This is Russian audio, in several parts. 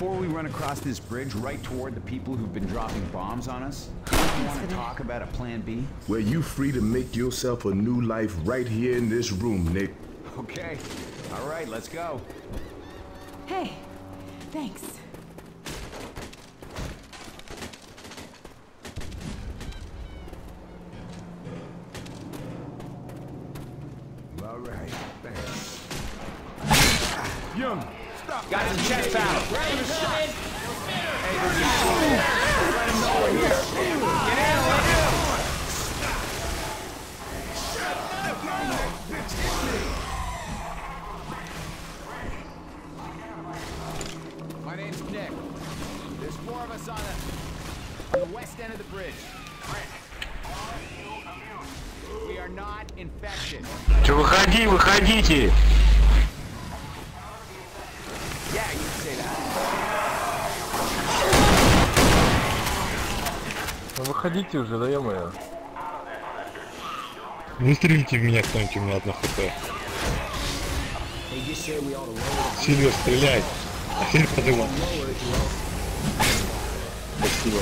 before we run across this bridge right toward the people who've been dropping bombs on us, do you want to talk about a plan B? Well, you free to make yourself a new life right here in this room, Nick. Okay. All right, let's go. Hey, thanks. Че, выходи, выходите! Ну выходите уже, да -мо. Выстрелите в меня кто-нибудь, у меня одно хп. Сильвер, стреляй! А теперь подымай. Спасибо.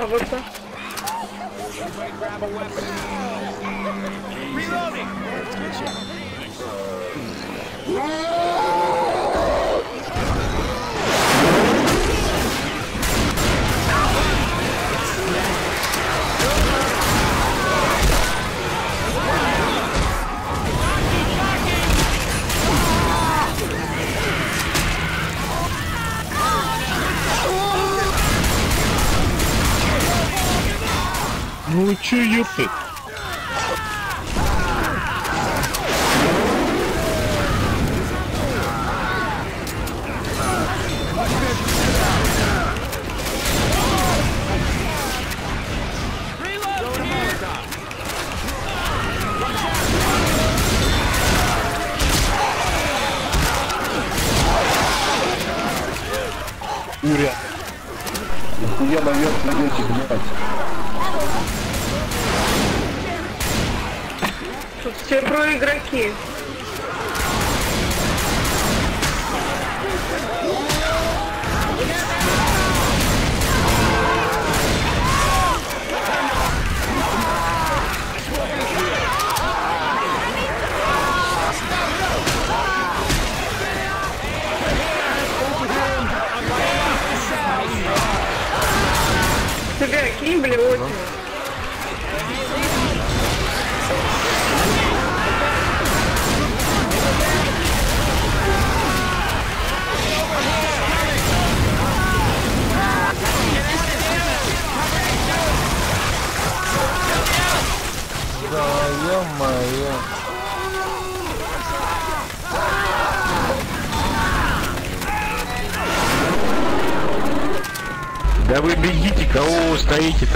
А вот так. Ну вы чё, ёпты? Уря. Я наверх идете, блядь. Тут все про игроки. Тебя кинь, блядь. Да, ё-моё. Да вы бегите, кого вы стоите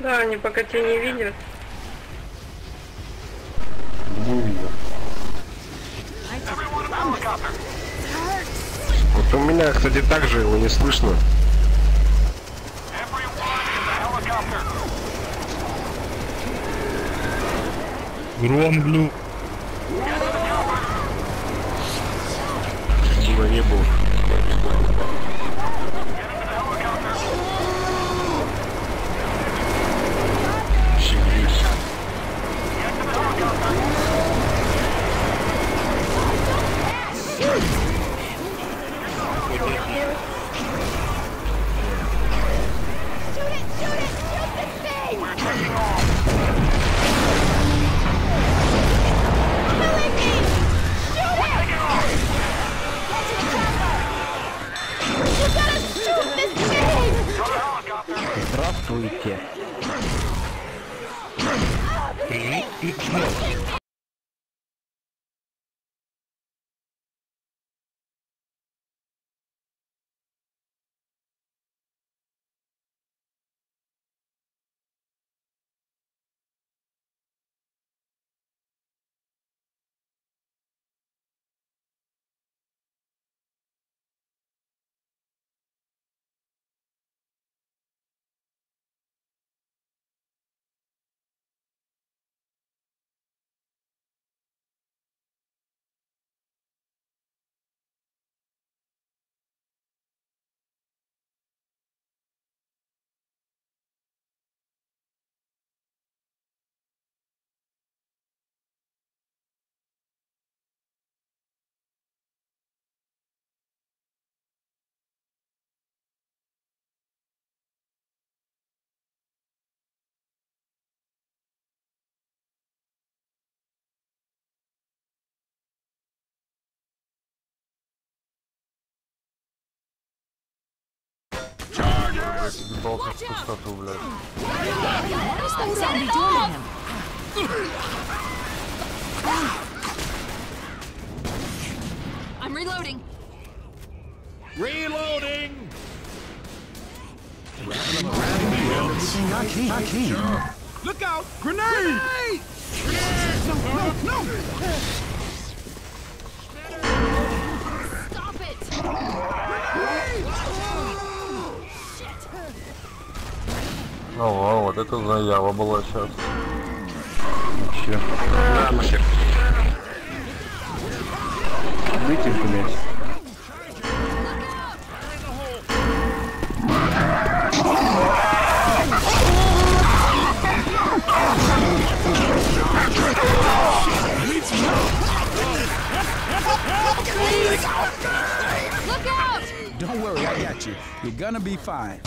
Да, они пока тебя не видят. Вот у меня, кстати, так же его не слышно. Гром, Здравствуйте. Ебался в пустоту, блядь. What's that zombie doing to him? I'm reloading. Reloading. Look out! Grenade! Stop it! Ого, вот это заява была сейчас. Все. На нахер. Выйти, блядь. Look out! Don't worry, I got you. You're gonna be fine.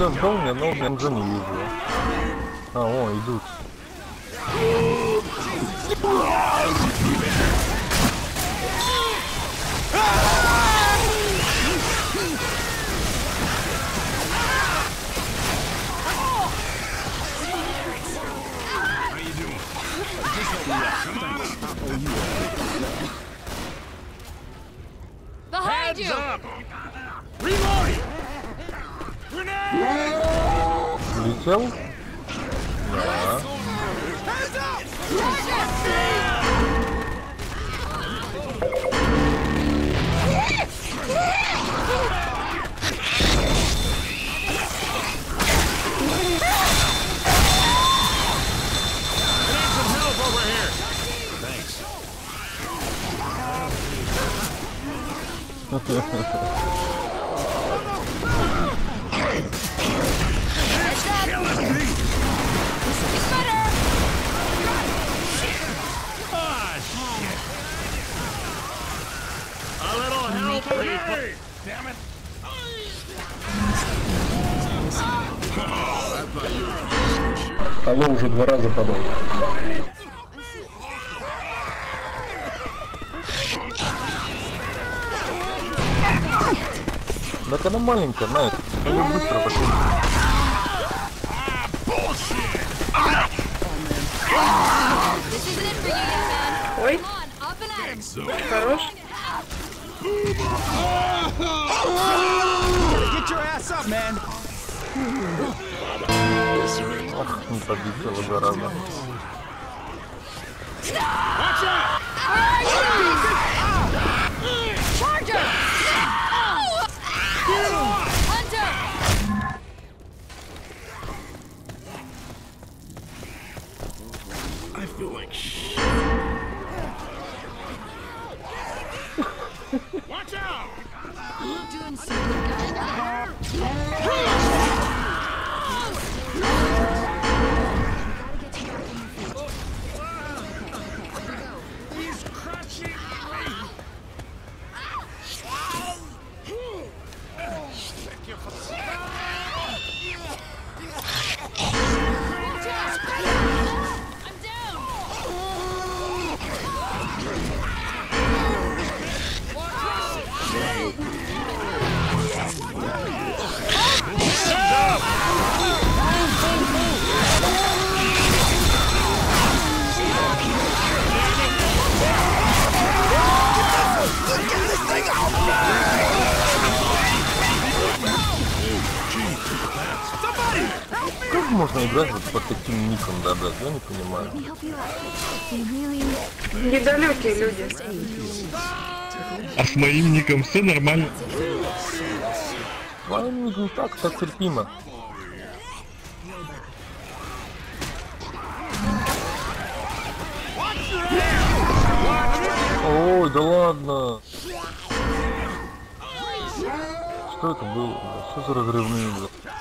Бомжи? Я за блин дом, но бомжа не вижу. А, о, идут. Behind Heads you! up! Reloading! Policial? Ah. Thanks. please. Damn it. Алло уже два раза подал. Так она маленькая, Найт. Ее быстро man. Ой, хорош. Get your ass up, man. Ах, не победила, зараза. Charger! Doing so good, можно играть вот под таким ником, да, блядь? Я не понимаю. Недалекие люди. А с моим ником все нормально. Твоим ником так, так терпимо. Ой, да ладно. Что это было? Что за разрывные, блядь?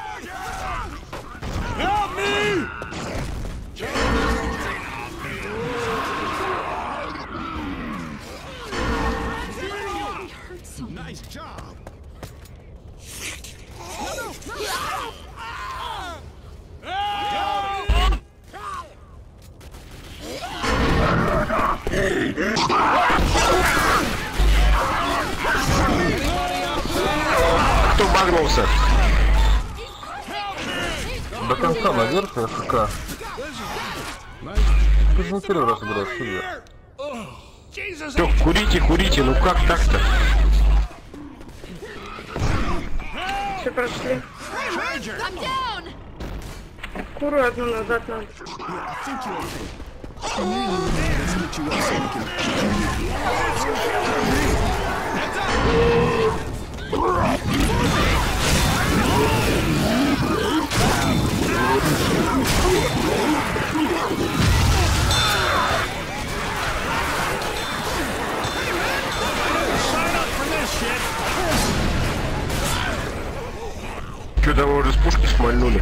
Nice job! No, До конца наверх и АФК. Ты же не первый раз играешь. Jesus, Все, курите, курите, ну как так-то? Все прошли. Куру одну назад надо. sign там уже с пушки смольнули?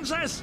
princess!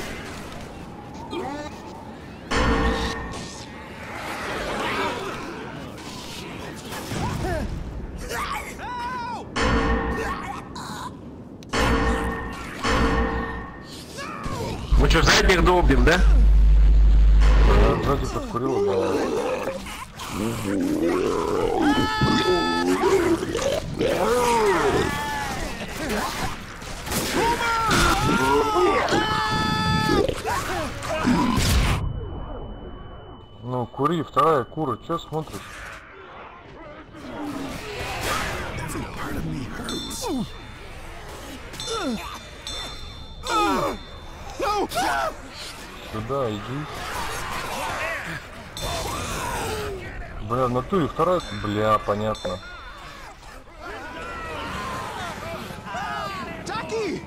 что, задних долбим, да? Сзади подкурил, да. Ну, кури, вторая кура, чё смотришь? Сюда иди. Бля, в натуре вторая... Бля, понятно. Taki!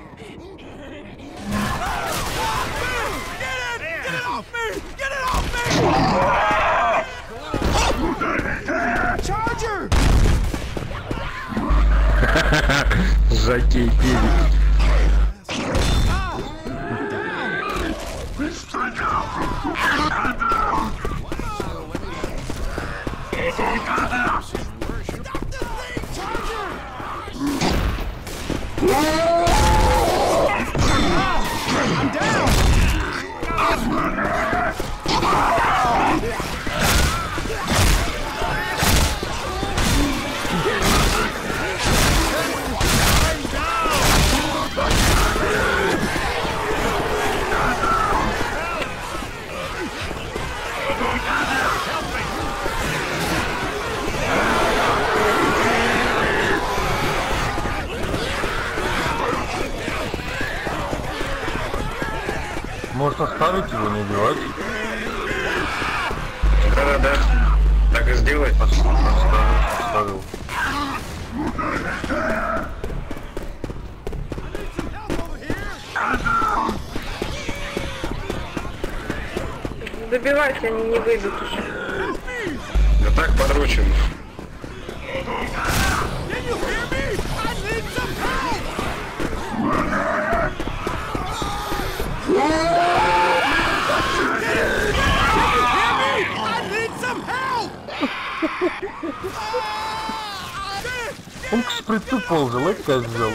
Get Stop the lead charger! Может оставить его, не убивать? Да-да-да. Так и сделай. Оставил. Добивайся, они не выйдут уже. Да так подручен. Он к шприцу ползал, и козел.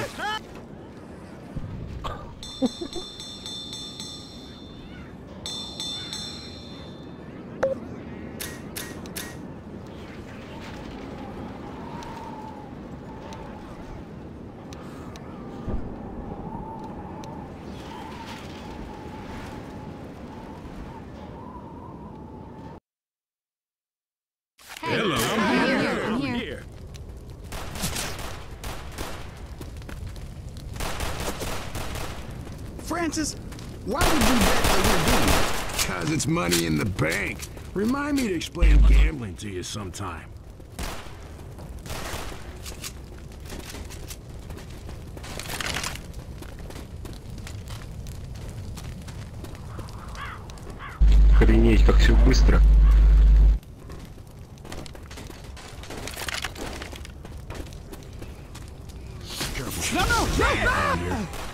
Francis, why would you bet that we're doing it? Cause it's money in the bank. Remind me to explain gambling to you sometime. Охренеть, как все быстро. No, no, no! Good one. Might use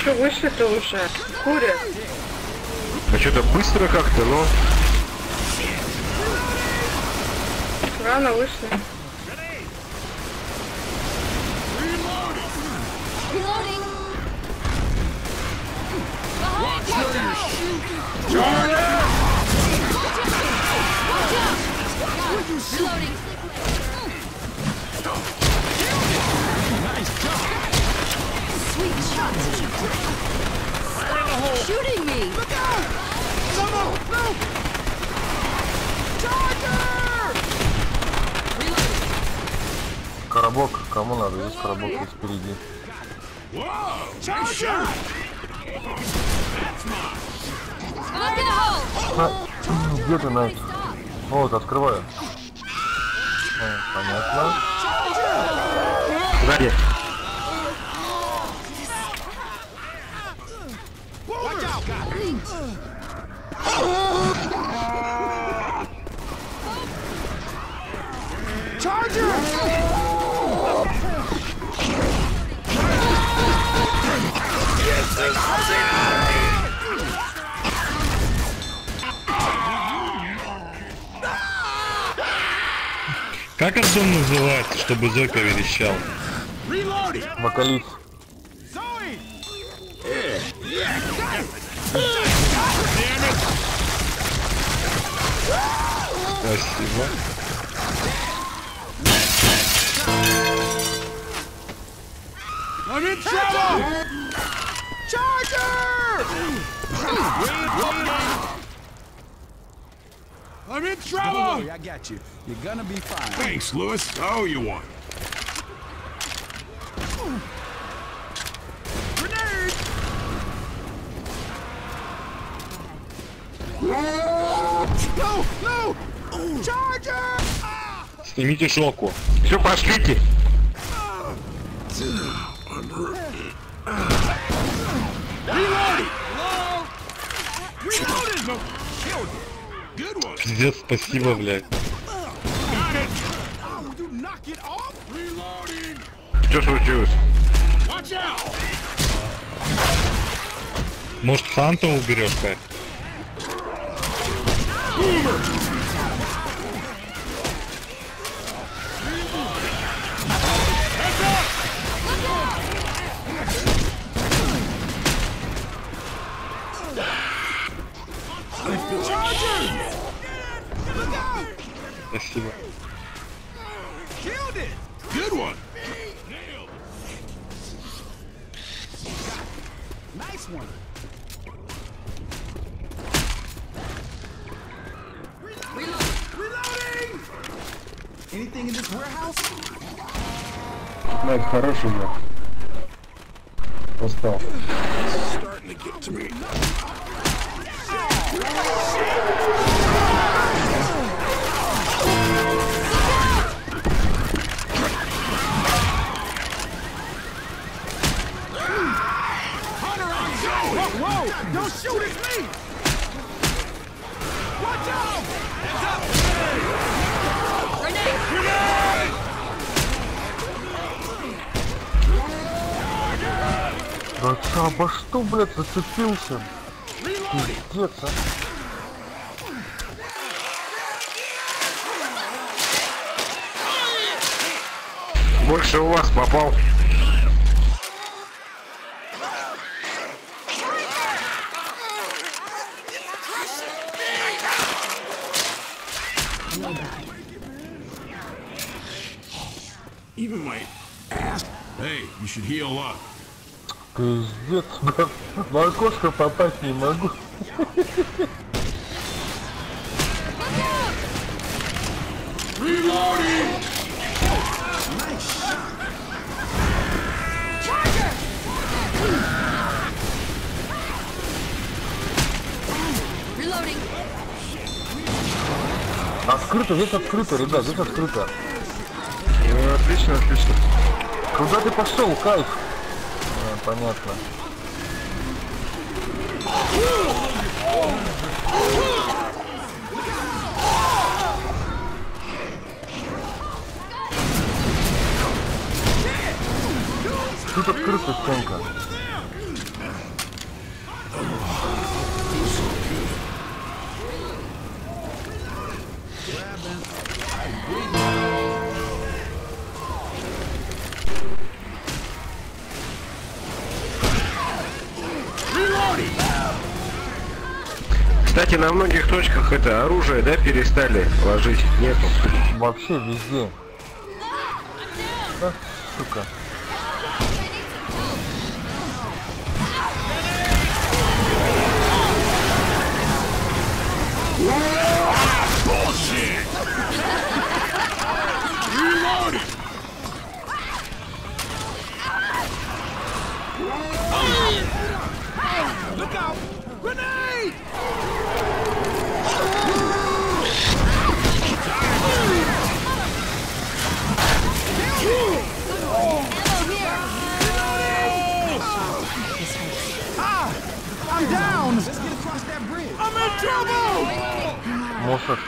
Что вышли-то уже? Курят. А что-то быстро как-то, но... Рано вышли. Reloading. Behind you. Reloading. Sweet shot. Shooting me. No, no, no! Charger! Коробок, кому надо? Есть коробок, есть впереди. Charger! In the hole. А, где ты, Найт? Вот, открываю. Понятно. Сзади. Как Антон называется, чтобы Зойка верещал? Вокалист. Спасибо. I'm in trouble! Charger! I'm in trouble! I got you. You're gonna be fine. Thanks, Lewis. Oh, you want? Grenade! No! No! Charger! Ah! Снимите шоку. Все, пошлите. Пиздец, спасибо, блядь. Got it. Oh, would you knock уберешь, Кать? Спасибо. Killed it! Good one. Nice one. Reloading! Anything in this warehouse? Блядь, хороший я. Устал. Starting to get to me. Don't shoot, it's me! Watch out! Heads up! Grenade! Grenade! Да чё, обо что, блядь, зацепился? Пиздец, а. Больше у вас попал. Up. Пиздец. В окошко попасть не могу. Reloading! Reloading. Открыто, здесь открыто, ребят, здесь открыто. Ну, отлично, отлично. Куда ты пошел, кайф? А, понятно. Тут открыта стенка. Кстати, на многих точках это оружие, да, перестали ложить. Нету. Вообще везде. А, сука.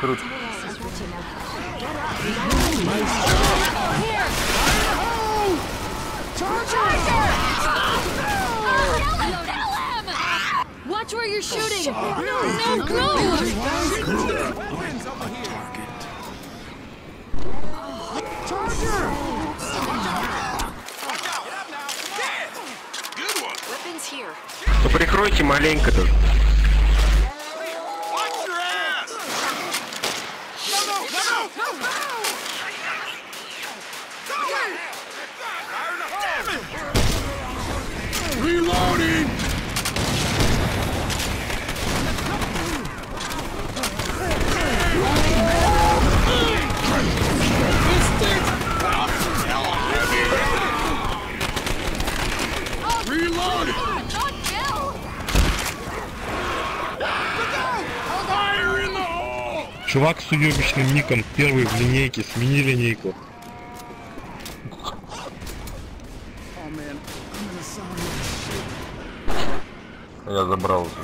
Мост Ho, ho! Чувак с уебищным ником первый в линейке, смени линейку. Я забрал уже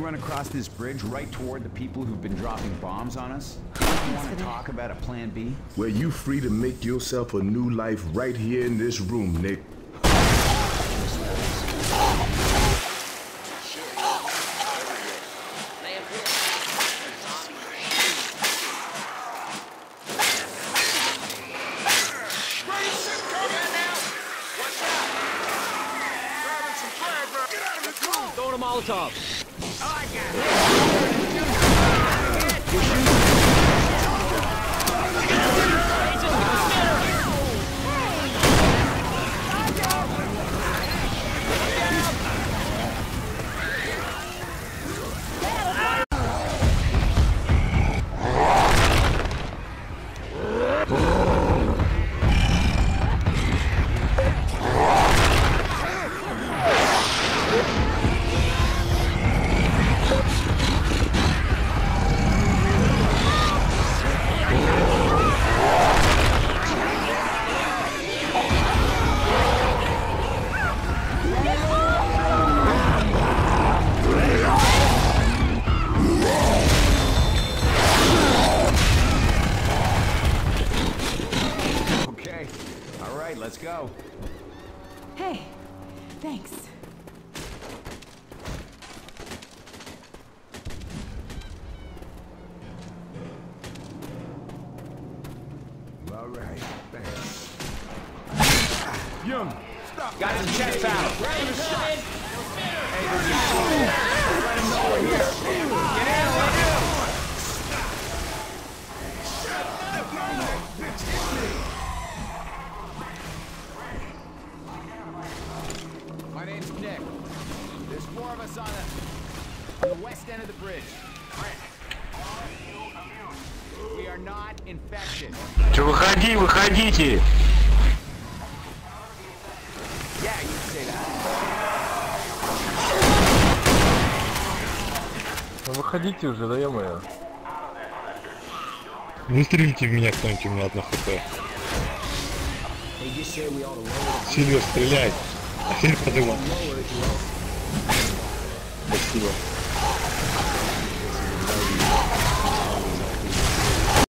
run across this bridge right toward the people who've been dropping bombs on us, want to talk about a plan B? Where you free to make yourself a new life right here in this room, Nick. Young, stop. Got some chest out. My name's Nick. There's four of us on the, on the west end of the bridge. We are not infected. Че, выходи, выходите! Выходите уже, да -мо. Выстрелите в меня кто-нибудь, у меня одно хп. Сильвер, стреляй. А теперь подымай. Спасибо.